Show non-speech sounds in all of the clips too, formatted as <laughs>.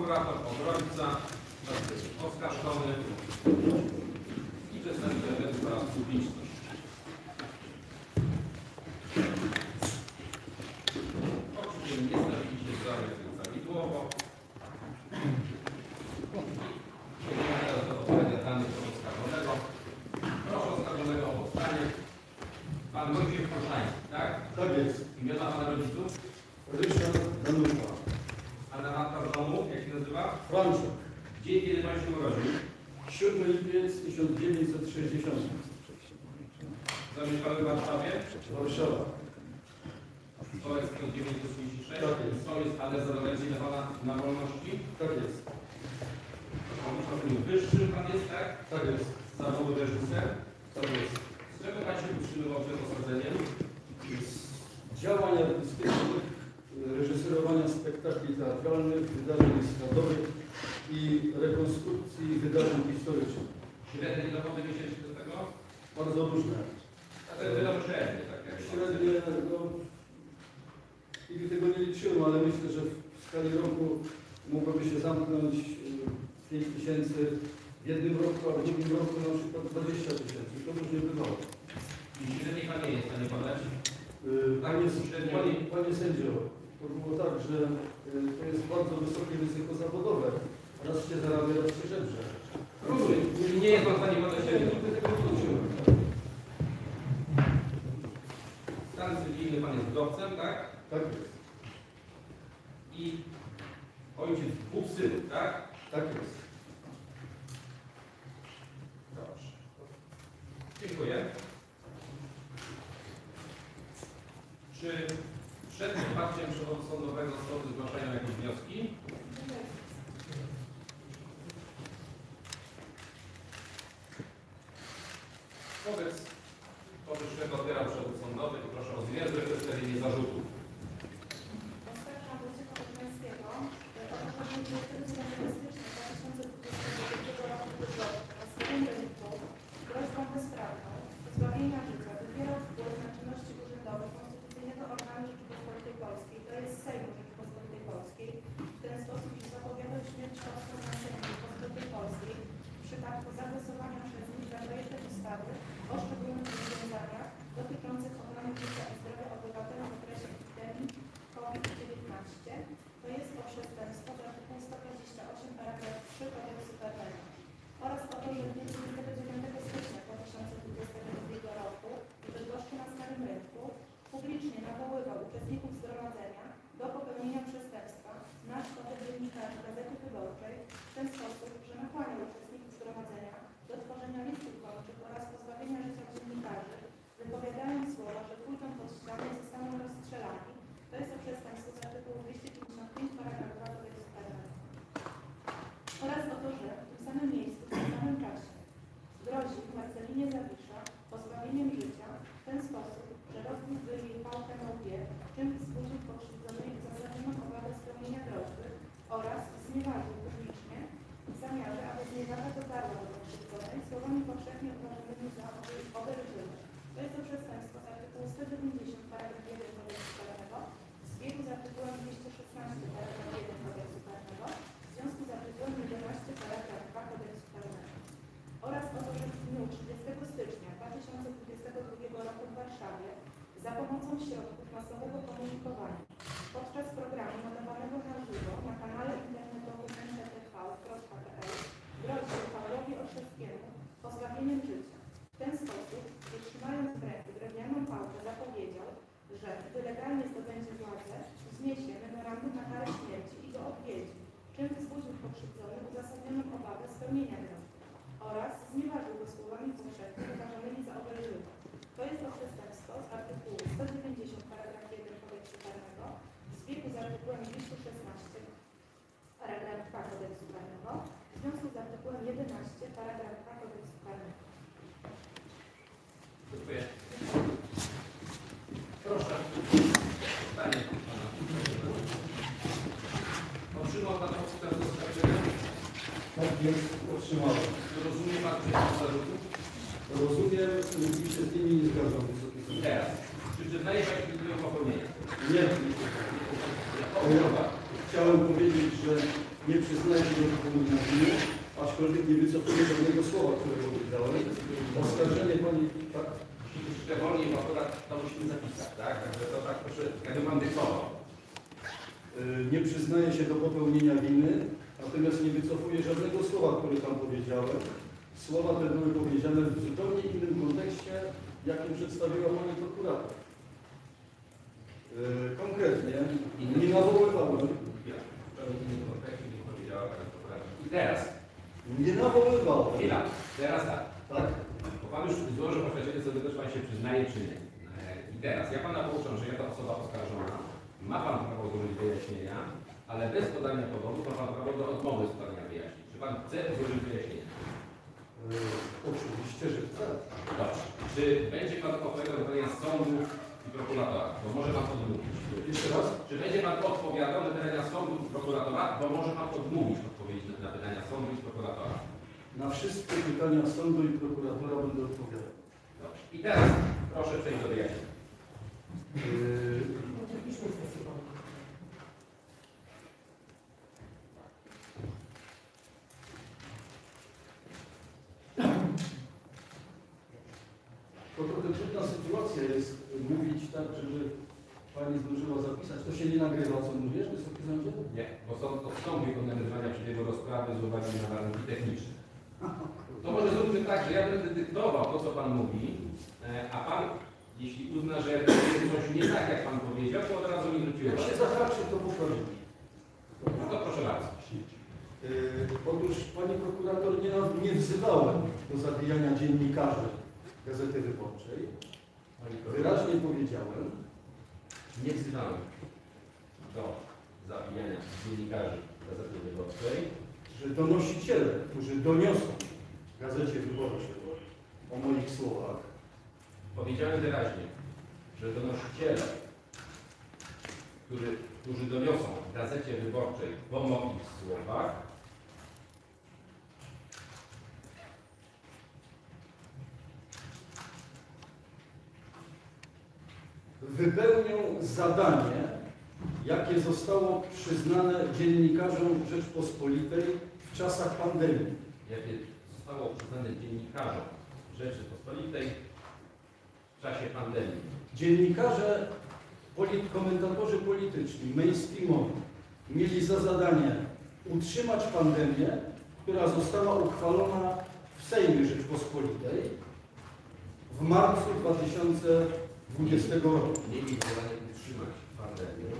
prokurator, obrońca, oskarżony i przedstawiciel Rady Praw zamieszkały w Warszawie, Boryszowa. To jest 5936. Tak jest. To jest adres zalegający Pana na wolności. Tak jest. Wyższy Pan jest, tak? Tak jest. Zawodu reżyser. Tak jest. Z czego Pan się utrzymywał przed osadzeniem? Z działań artystycznych, reżyserowania spektakli teatralnych, wydarzeń estradowych i rekonstrukcji wydarzeń historycznych. Średnie dochody miesięczne do tego? Bardzo różne. Średnie, tak no, nigdy tego nie liczyłem, ale myślę, że w skali roku mogłoby się zamknąć y, 5 tysięcy w jednym roku, a w drugim roku na przykład 20 tysięcy. To już nie bywało. Średniej pan nie jest w stanie? Panie, y, panie, panie sędzio, to było tak, że y, to jest bardzo wysokie ryzyko zawodowe. Raz się zarabia, raz się żebrze. Różnie. Nie jest pan w stanie podać. jeżeli Pan jest wdowcem, tak? Tak jest. I ojciec dwóch synów, tak? Tak jest. Dobrze. Dziękuję. Czy przed wsparciem sądowego sądy zgłaszają jakieś wnioski? Wobec powyższego otwieram przewód sądowy i proszę o minutes. Jakim przedstawiła pani prokurator. Y, Konkretnie, nie nawoływałem, Ja w kontekście nie powiedziała pani prokurator. I teraz, nie nawoływałem, chwila, teraz tak. tak? Bo pan już złożył oświadczenie, co do tego, czy pan się przyznaje, czy nie. E, I teraz, ja pana pouczam, że jako osoba oskarżona ma pan prawo złożyć wyjaśnienia, ale bez podania powodu ma pan prawo do odmowy składania wyjaśnień. Czy pan chce złożyć wyjaśnienia? Y, Oczywiście, że chcę. Dobrze. Czy będzie pan odpowiadał na pytania sądu i prokuratora? Bo może pan odmówić. Jeszcze raz? Czy będzie pan odpowiadał na pytania sądu i prokuratora? Bo może pan odmówić odpowiedzi na, na pytania sądu i prokuratora. Na wszystkie pytania sądu i prokuratora będę odpowiadał. Dobrze. I teraz proszę przejść do wyjaśnień. Y, To trochę trudna sytuacja jest mówić tak, żeby Pani zdążyła zapisać. To się nie nagrywa, co mówisz, Wysoki Sądzie? Nie, bo sąd odstąpił od nagrywania przebiegu rozprawy z uwagi na warunki techniczne. <laughs> To może zróbmy tak, że ja będę dyktował to, co Pan mówi, e, a Pan, jeśli uzna, że jest coś nie tak, jak Pan powiedział, to od razu mi zwróciłem. Jak się zahaczy, to poprawi. No to proszę bardzo. Yy, Otóż Pani Prokurator nie, nie wzywałem do zabijania dziennikarzy Gazety Wyborczej. Wyraźnie powiedziałem, Nie wzywałem do zabijania dziennikarzy Gazety Wyborczej. że donosiciele, którzy doniosą Gazecie Wyborczej o moich słowach, Powiedziałem wyraźnie, że donosiciele, którzy, którzy doniosą Gazecie Wyborczej po moich słowach, wypełnią zadanie, jakie zostało przyznane dziennikarzom Rzeczpospolitej w czasach pandemii. jakie zostało przyznane dziennikarzom Rzeczypospolitej w czasie pandemii. Dziennikarze, polit, komentatorzy polityczni, mainstreamowi mieli za zadanie utrzymać pandemię, która została uchwalona w Sejmie Rzeczpospolitej w marcu 2020 roku. Mieli zadanie utrzymać pandemię,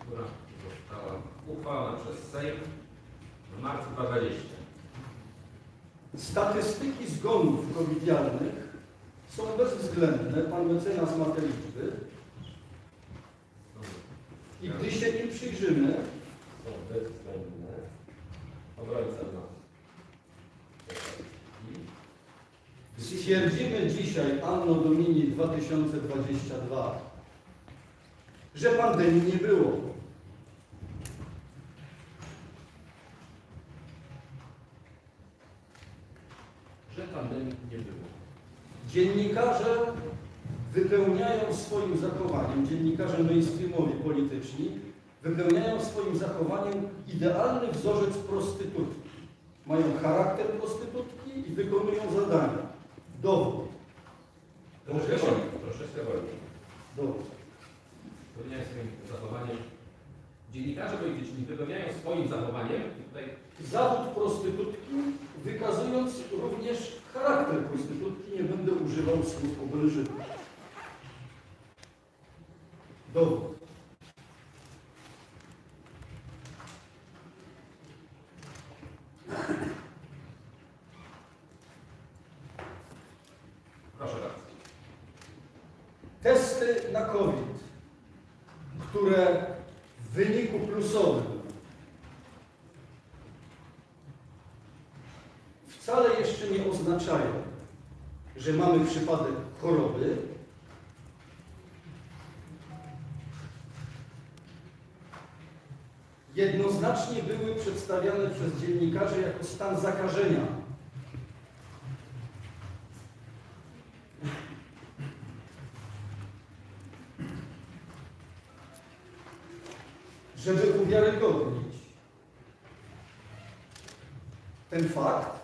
która została uchwalona przez Sejm w marcu 2020. Statystyki zgonów covidialnych są bezwzględne. Pan mecenas ma te liczby. I gdy się im przyjrzymy, są bezwzględne. Obrońca ma. Stwierdzimy dzisiaj, Anno Domini 2022, że pandemii nie było. Że pandemii nie było. Dziennikarze wypełniają swoim zachowaniem, dziennikarze mainstreamowi polityczni, wypełniają swoim zachowaniem idealny wzorzec prostytutki. Mają charakter prostytutki i wykonują zadania. do oznaczają, że mamy przypadek choroby, jednoznacznie były przedstawiane przez dziennikarzy jako stan zakażenia. Żeby uwiarygodnić ten fakt,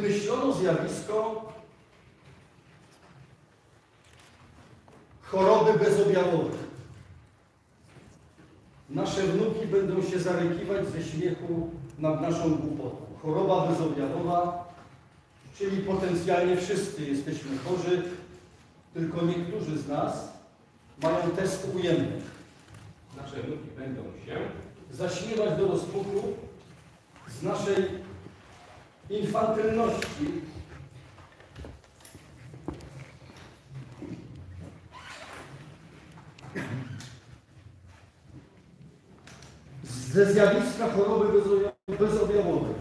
wymyślono zjawisko choroby bezobjawowej. Nasze wnuki będą się zarykiwać ze śmiechu nad naszą głupotą. Choroba bezobjawowa, czyli potencjalnie wszyscy jesteśmy chorzy, tylko niektórzy z nas mają test ujemny. Nasze wnuki będą się Zaśmiewać do rozpuku z naszej infantylności ze zjawiska choroby bezobja- bezobjawowej.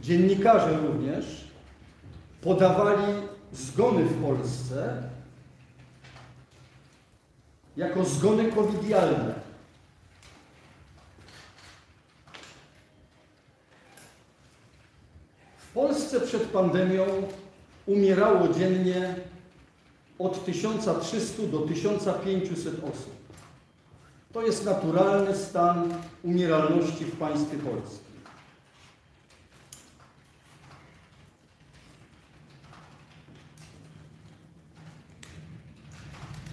Dziennikarze również podawali zgony w Polsce jako zgony covidialne. W Polsce przed pandemią umierało dziennie od 1300 do 1500 osób. To jest naturalny stan umieralności w państwie polskim.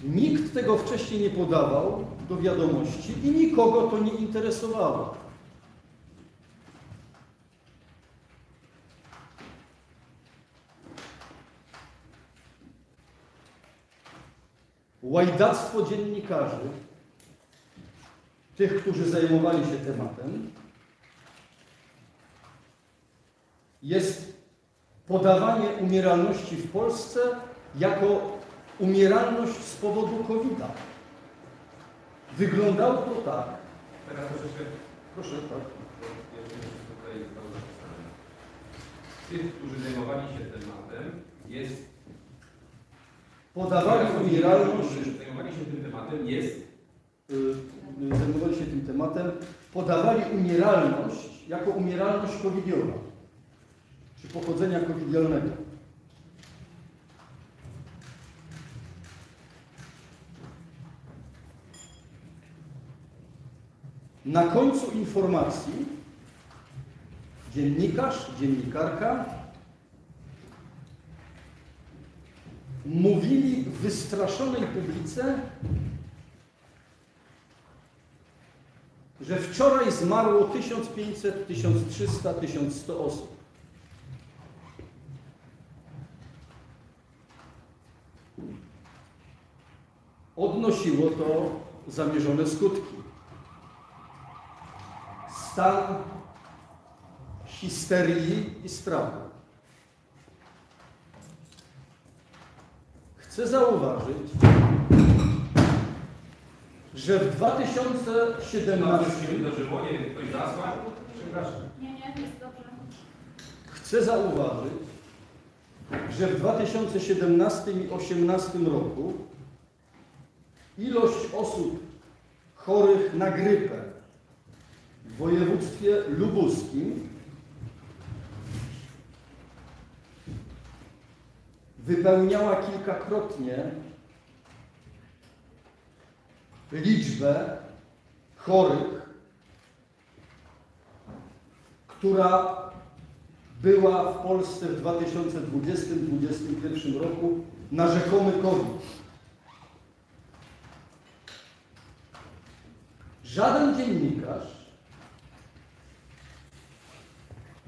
Nikt tego wcześniej nie podawał do wiadomości i nikogo to nie interesowało. Łajdactwo dziennikarzy, tych, którzy zajmowali się tematem, jest podawanie umieralności w Polsce jako umieralność z powodu COVID-a. Wyglądało to tak. Teraz troszeczkę Proszę, tak. Tych, którzy zajmowali się tematem, jest Podawali umieralność, Którzy zajmowali się tym tematem, jest y, y, zajmowali się tym tematem, podawali umieralność jako umieralność covidiowa, czy pochodzenia covidialnego. Na końcu informacji dziennikarz, dziennikarka mówili wystraszonej publice, że wczoraj zmarło 1500, 1300, 1100 osób. Odnosiło to zamierzone skutki. Stan histerii i strachu. Chcę zauważyć, że w 2017 No, już się wydarzyło, nie wiem, ktoś zasłał. Przepraszam. Nie, nie, jest dobrze. Chcę zauważyć, że w 2017 i 2018 roku ilość osób chorych na grypę w województwie lubuskim wypełniała kilkakrotnie liczbę chorych, która była w Polsce w 2020-2021 roku na rzekomy COVID. Żaden dziennikarz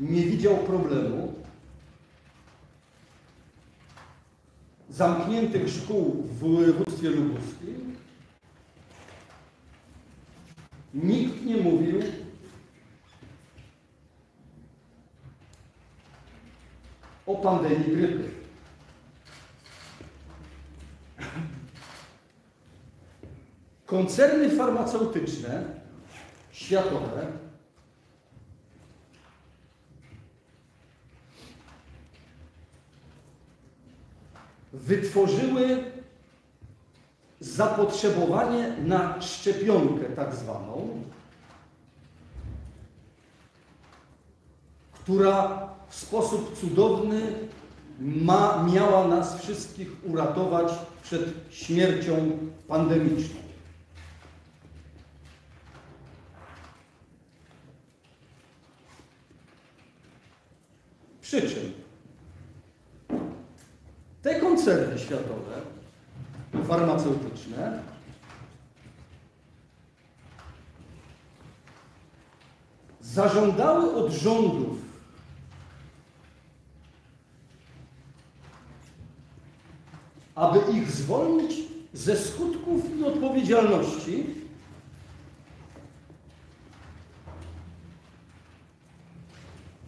nie widział problemu zamkniętych szkół w województwie lubuskim. Nikt nie mówił o pandemii grypy. Koncerny farmaceutyczne światowe wytworzyły zapotrzebowanie na szczepionkę tak zwaną, która w sposób cudowny ma, miała nas wszystkich uratować przed śmiercią pandemiczną. Przy czym te koncerny światowe, farmaceutyczne, zażądały od rządów aby ich zwolnić ze skutków i odpowiedzialności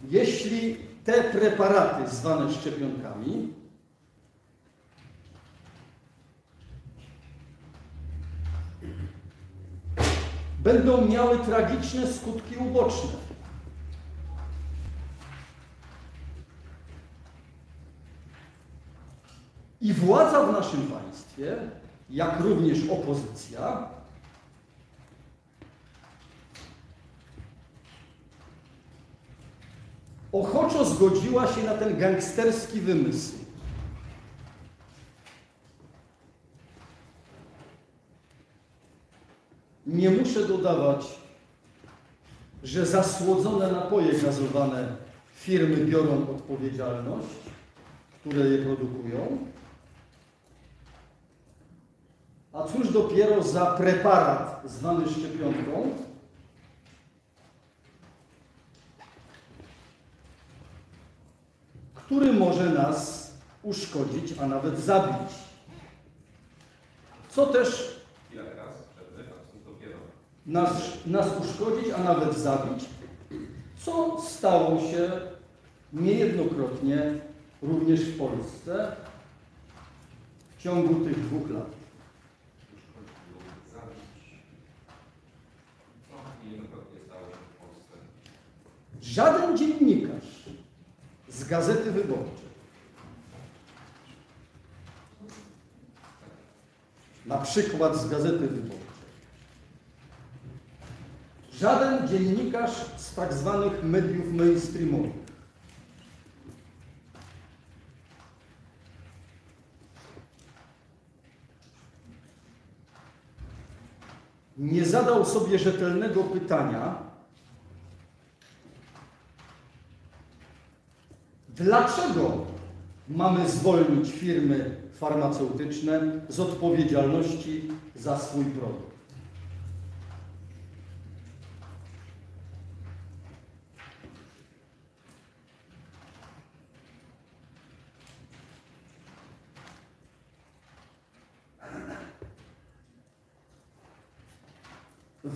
jeśli te preparaty zwane szczepionkami będą miały tragiczne skutki uboczne. I władza w naszym państwie, jak również opozycja, ochoczo zgodziła się na ten gangsterski wymysł. Nie muszę dodawać, że zasłodzone napoje gazowane firmy biorą odpowiedzialność, które je produkują. A cóż dopiero za preparat zwany szczepionką, który może nas uszkodzić, a nawet zabić. Co też Chwila teraz, przerwy, a co dopiero. Nas, nas uszkodzić, a nawet zabić, co stało się niejednokrotnie również w Polsce w ciągu tych dwóch lat. Żaden dziennikarz z Gazety Wyborczej, na przykład z Gazety Wyborczej, żaden dziennikarz z tak zwanych mediów mainstreamowych, nie zadał sobie rzetelnego pytania, Dlaczego mamy zwolnić firmy farmaceutyczne z odpowiedzialności za swój produkt?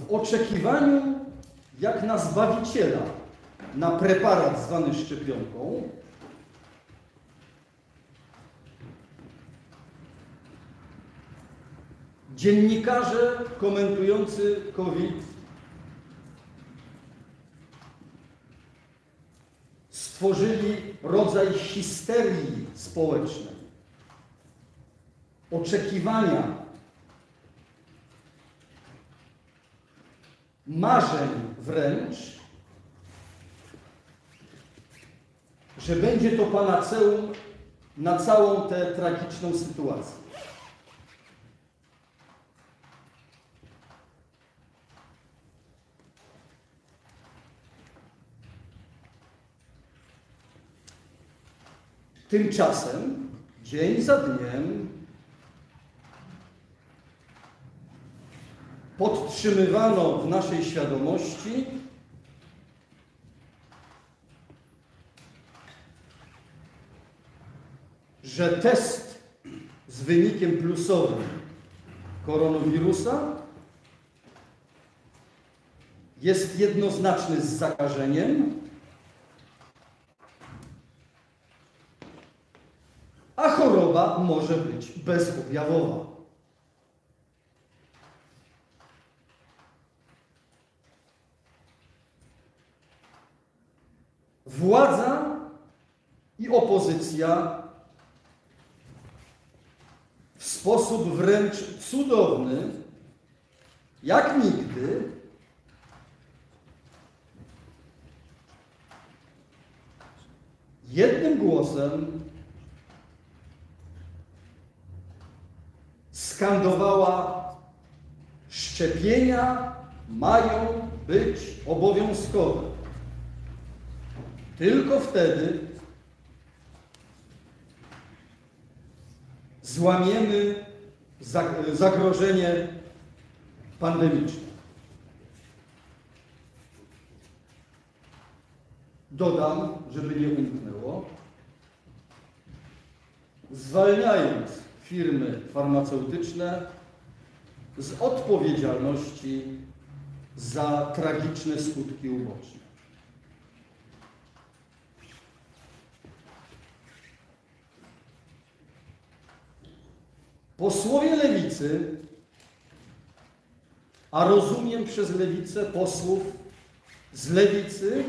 W oczekiwaniu jak na zbawiciela, na preparat zwany szczepionką, Dziennikarze komentujący COVID stworzyli rodzaj histerii społecznej, oczekiwania, marzeń wręcz, że będzie to panaceum na całą tę tragiczną sytuację. Tymczasem dzień za dniem podtrzymywano w naszej świadomości że test z wynikiem plusowym koronawirusa jest jednoznaczny z zakażeniem, a choroba może być bezobjawowa. Władza i opozycja w sposób wręcz cudowny, jak nigdy, jednym głosem skandowała: Szczepienia mają być obowiązkowe. Tylko wtedy złamiemy zagrożenie pandemiczne. Dodam, żeby nie umknęło, zwalniając firmy farmaceutyczne z odpowiedzialności za tragiczne skutki uboczne. Posłowie lewicy, a rozumiem przez lewicę posłów z lewicy,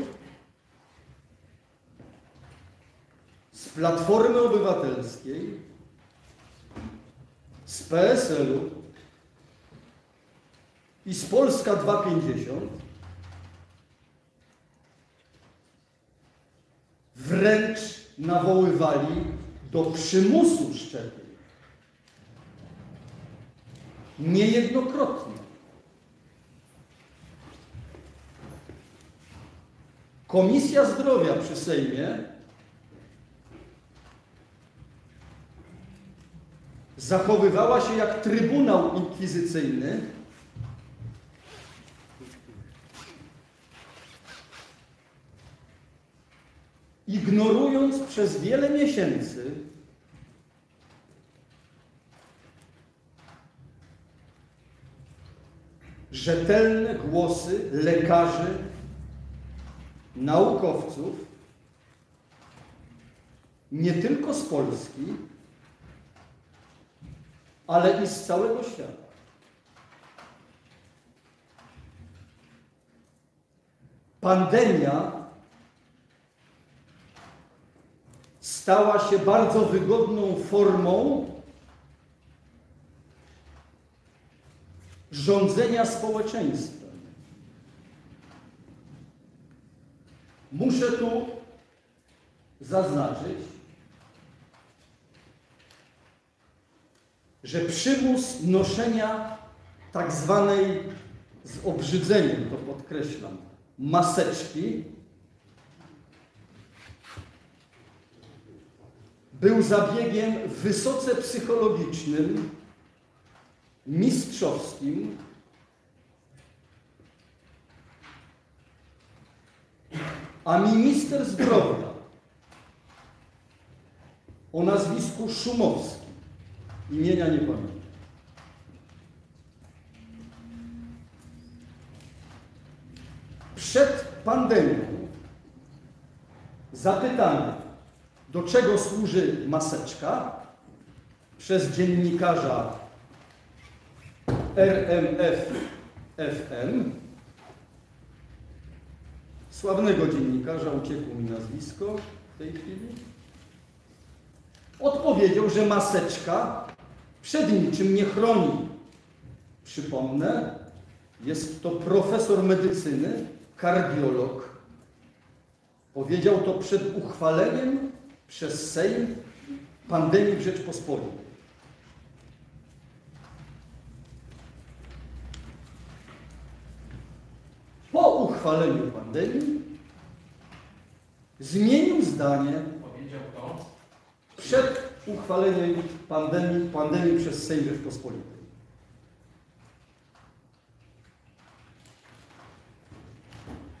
z Platformy Obywatelskiej, z PSL-u i z Polska 250 wręcz nawoływali do przymusu szczepień. Niejednokrotnie. Komisja Zdrowia przy Sejmie zachowywała się jak trybunał inkwizycyjny, ignorując przez wiele miesięcy rzetelne głosy lekarzy, naukowców, nie tylko z Polski, ale i z całego świata. Pandemia stała się bardzo wygodną formą rządzenia społeczeństwem. Muszę tu zaznaczyć, że przymus noszenia tak zwanej, z obrzydzeniem to podkreślam, maseczki był zabiegiem wysoce psychologicznym, mistrzowskim, a minister zdrowia o nazwisku Szumowski, imienia nie pamiętam, przed pandemią zapytany, do czego służy maseczka, przez dziennikarza RMF FM, sławnego dziennikarza, uciekło mi nazwisko w tej chwili, odpowiedział, że maseczka przed niczym nie chroni. Przypomnę, jest to profesor medycyny, kardiolog. Powiedział to przed uchwaleniem przez Sejm pandemii w Rzeczpospolitej. Po uchwaleniu pandemii zmienił zdanie Powiedział to. przed uchwaleniem pandemii, pandemii przez Sejm Rzeczpospolitej.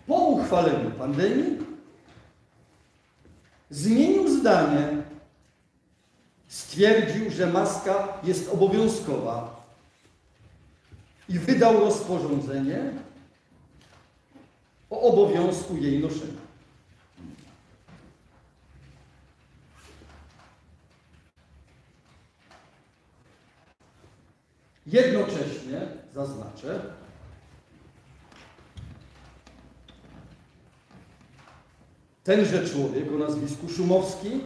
Po uchwaleniu pandemii zmienił zdanie. Stwierdził, że maska jest obowiązkowa i wydał rozporządzenie o obowiązku jej noszenia. Jednocześnie, zaznaczę, tenże człowiek o nazwisku Szumowski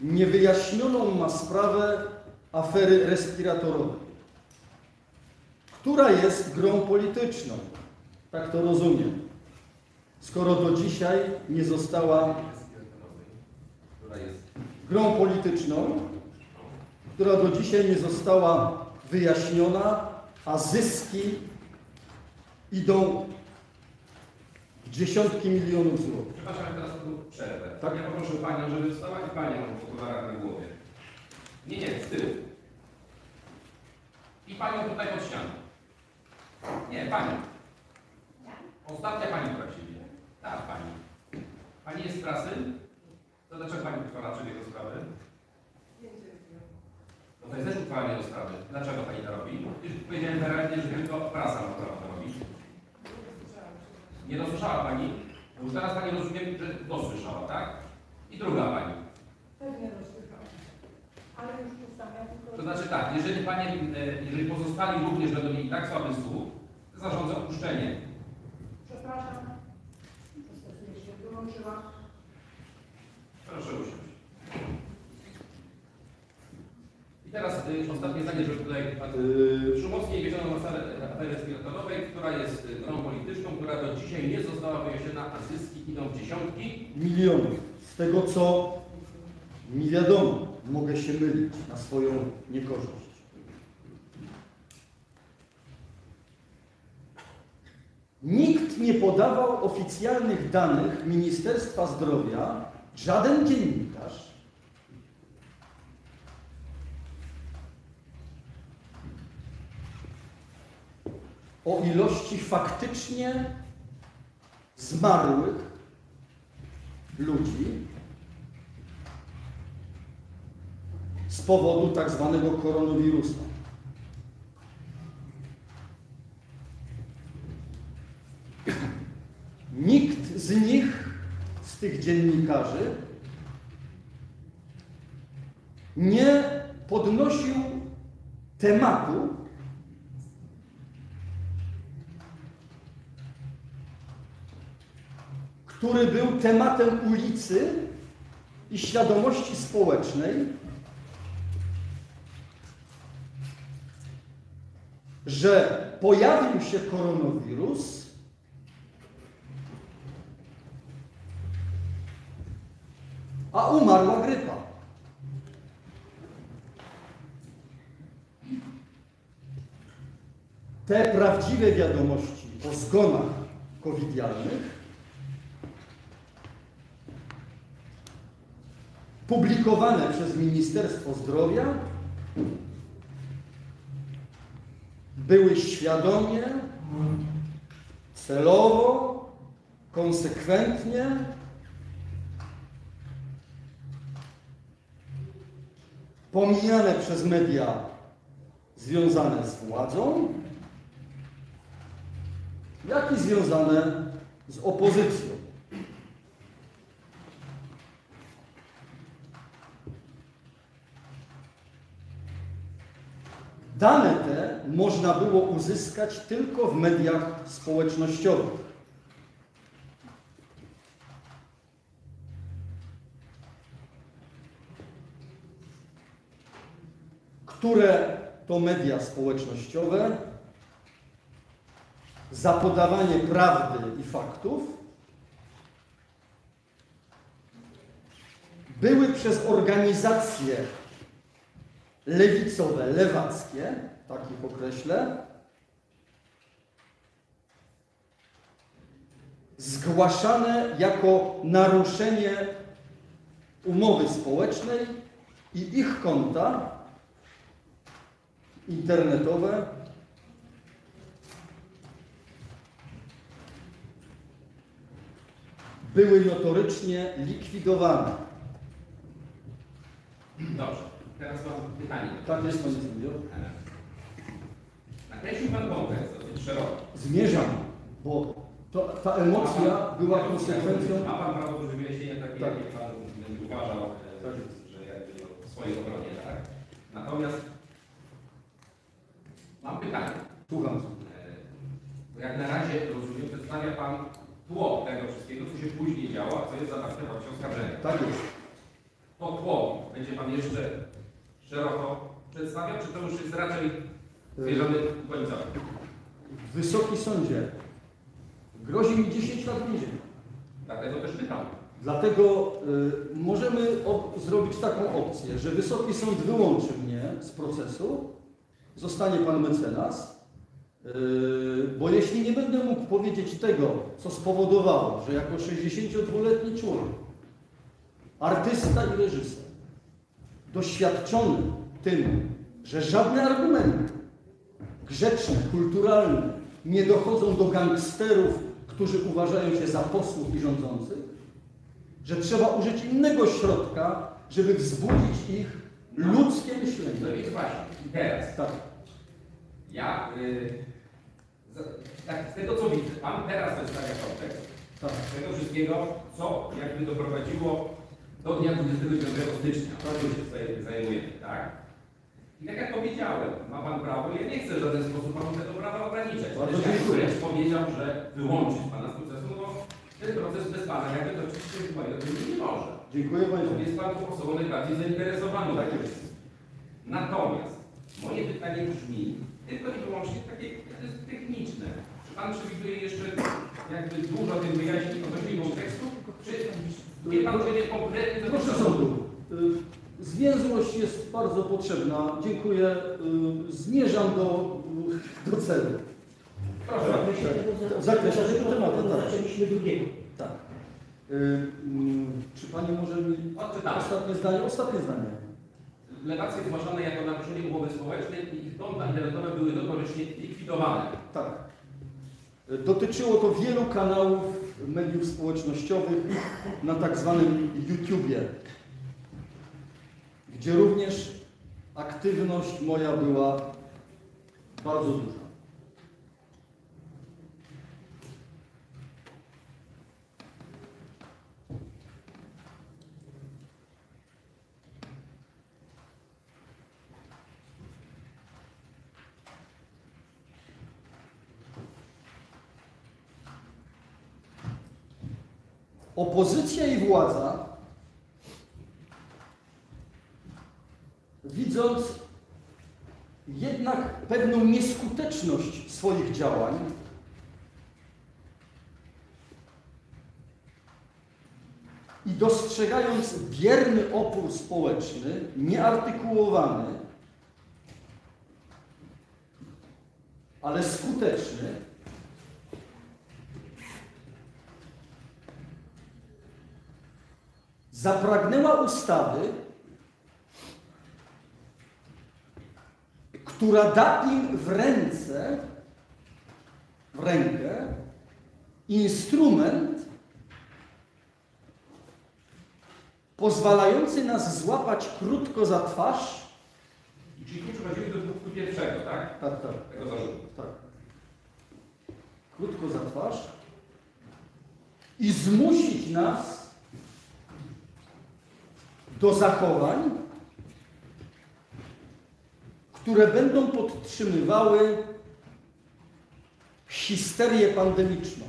niewyjaśnioną ma sprawę afery respiratorowej, która jest grą polityczną. Tak to rozumiem. Skoro do dzisiaj nie została grą polityczną, która do dzisiaj nie została wyjaśniona, a zyski idą dziesiątki milionów złotych. Przepraszam, ja teraz tu przerwę. Tak? Ja poproszę Panią, żeby wstała i Panią w okularach na głowie. Nie, nie, z tyłu. I Panią tutaj pod ścianą. Nie, Panią. Ostatnia Pani, która siedzi. Tak, Pani. Pani jest z prasy? To dlaczego Pani uchwala jego sprawy? No to jest też uchwalanie do sprawy. Dlaczego Pani to robi? Już powiedziałem wyraźnie, że tylko prasa ma prawo to robić. Nie dosłyszała Pani? Bo Już teraz Pani rozumiem, że dosłyszała, tak? I druga Pani. Pewnie rozsłyszałam. Ale już ustawiam tylko... To znaczy tak, jeżeli Panie, e, jeżeli pozostali również będą mieli tak słaby słuch, zarządzę opuszczenie. Przepraszam. Się, wyłączyłam. Proszę usiąść. I teraz y, ostatnie zdanie, żeby tutaj Yy, Szumowskiej wiedziano o aferę aferę respiratorowej, która jest y, grą polityczną, która do dzisiaj nie została wyjaśniona, a zyski idą w dziesiątki. milionów. Z tego co mi wiadomo, mogę się mylić na swoją niekorzyść. Nikt nie podawał oficjalnych danych Ministerstwa Zdrowia, żaden dziennikarz, o ilości faktycznie zmarłych ludzi. Z powodu tak zwanego koronawirusa. Nikt z nich, z tych dziennikarzy, nie podnosił tematu, który był tematem ulicy i świadomości społecznej, że pojawił się koronawirus, a umarła grypa. Te prawdziwe wiadomości o zgonach covidialnych publikowane przez Ministerstwo Zdrowia były świadomie, celowo, konsekwentnie pomijane przez media związane z władzą, jak i związane z opozycją. Dane te można było uzyskać tylko w mediach społecznościowych. Które to media społecznościowe za podawanie prawdy i faktów były przez organizacje lewicowe, lewackie, tak ich określę, zgłaszane jako naruszenie umowy społecznej i ich konta internetowe były notorycznie likwidowane. Dobrze, teraz mam pytanie. Tak jest, panie sędzio. Nakreślił Pan wątek dosyć szeroko. Zmierzam, bo to, ta emocja była konsekwencją. Ma Pan prawo do wyjaśnienia takie, Tak. jakie Pan uważał, e, że jakby w swojej obronie, tak? Natomiast mam pytanie. Słucham. E, Bo jak na razie rozumiem, przedstawia Pan tło tego wszystkiego, co się później działo, a co jest zawarte w akcie oskarżenia. Tak jest. To tło będzie Pan jeszcze szeroko przedstawiał, czy to już jest raczej zmierzony końcowy? Wysoki sądzie, grozi mi 10 lat więzienia. Dlatego też pytam. Dlatego y, możemy zrobić taką opcję, że Wysoki Sąd wyłączy mnie z procesu, zostanie pan mecenas, Yy, Bo jeśli nie będę mógł powiedzieć tego, co spowodowało, że jako 62-letni człowiek, artysta i reżyser, doświadczony tym, że żadne argumenty grzeczne, kulturalne nie dochodzą do gangsterów, którzy uważają się za posłów i rządzących, że trzeba użyć innego środka, żeby wzbudzić ich ludzkie No myślenie. I teraz, Tak, ja, y, z- tak, z tego co widzę, Pan teraz przedstawia kontekst tak. tego wszystkiego, co jakby doprowadziło do dnia 29 stycznia, to czym się tutaj zajmujemy, tak? I tak jak powiedziałem, ma Pan prawo, ja nie chcę w żaden sposób Panu tego prawa ograniczać. Bardzo dziękuję. powiedział, że wyłączyć Pana z procesu, no bo ten proces bez Pana jakby to oczywiście chyba nie może. Dziękuję Panie. Jest Pan osobą najbardziej zainteresowaną tak jest. Natomiast pytanie brzmi, tylko i wyłącznie takie to jest techniczne. Czy Pan przewiduje jeszcze jakby dużo tych wyjaśnień odnośnie kontekstu? Czy wie Pan, że nie konkretnie do Proszę sądu. y, Zwięzłość jest bardzo potrzebna. Dziękuję. y, Zmierzam do, y, do celu. Proszę. W zakresie tego tematu, tak. Zaczęliśmy drugiego. Tak. Mm, Czy Pani może mi ostatnie zdanie? Ostatnie zdanie. Lewacje zgłaszane jako naruszenie umowy społecznej i ich konta internetowe były notorycznie likwidowane. Tak. Dotyczyło to wielu kanałów mediów społecznościowych na tak zwanym YouTubie, gdzie również aktywność moja była bardzo duża. Opozycja i władza, widząc jednak pewną nieskuteczność swoich działań, i dostrzegając bierny opór społeczny, nieartykułowany, ale skuteczny, zapragnęła ustawy, która da im w ręce, w rękę instrument pozwalający nas złapać krótko za twarz. Czyli tu przechodzimy do punktu pierwszego, tak? Tak, tak, Tego zarzutu. tak. Krótko za twarz i zmusić nas do zachowań, które będą podtrzymywały histerię pandemiczną.